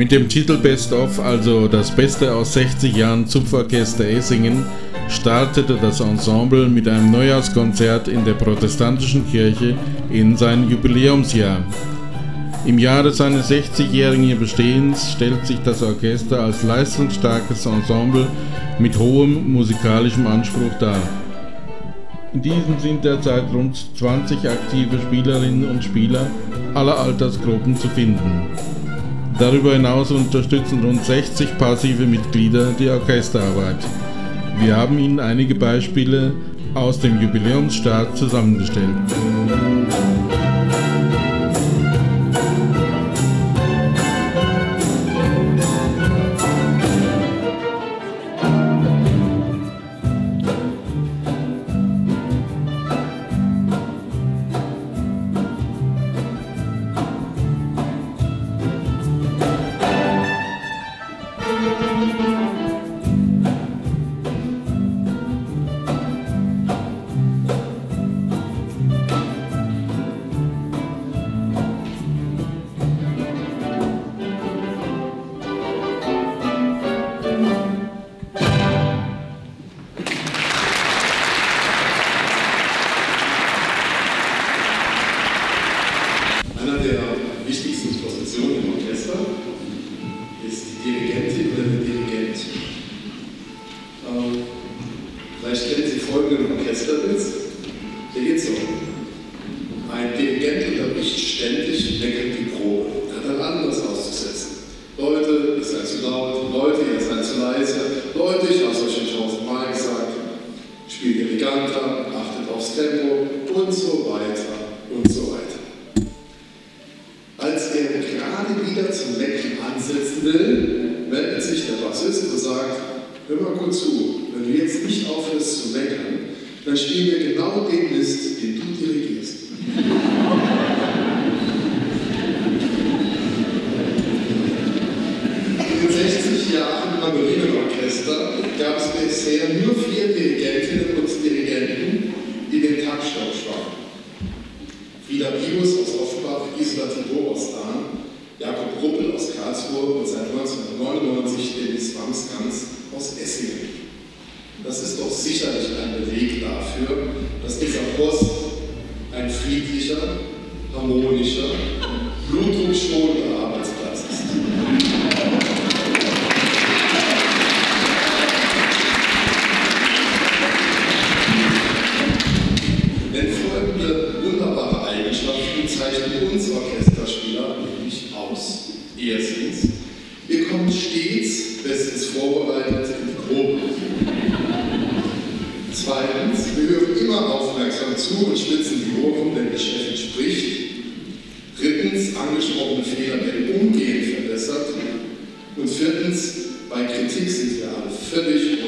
Mit dem Titel Best of, also das Beste aus 60 Jahren Zupforchester Essingen, startete das Ensemble mit einem Neujahrskonzert in der protestantischen Kirche in sein Jubiläumsjahr. Im Jahre seines 60-jährigen Bestehens stellt sich das Orchester als leistungsstarkes Ensemble mit hohem musikalischem Anspruch dar. In diesem sind derzeit rund 20 aktive Spielerinnen und Spieler aller Altersgruppen zu finden. Darüber hinaus unterstützen rund 60 passive Mitglieder die Orchesterarbeit. Wir haben Ihnen einige Beispiele aus dem Jubiläumsstaat zusammengestellt. Ein Dirigent unterbricht ständig deckelt die Probe. Er hat dann anderes auszusetzen. Leute, ihr seid zu laut, Leute, ihr seid zu leise, Leute, ich habe es euch schon tausendmal gesagt, spielt eleganter, achtet aufs Tempo und so weiter und so weiter. Als er gerade wieder zum Lecken ansetzen will, wendet sich der Bassist und sagt, hör mal kurz zu, wenn du jetzt nicht aufhörst zu meckern, dann spielen wir genau den Mist, den du dirigierst. In den 60 Jahren Marionettenoorchester gab es bisher nur Das ist doch sicherlich ein Beleg dafür, dass dieser Post ein friedlicher, harmonischer, blutungsschonender Zweitens, wir hören immer aufmerksam zu und spitzen die Ohren, wenn Geschäft spricht. Drittens, angesprochene Fehler werden umgehend verbessert. Und viertens, bei Kritik sind wir alle völlig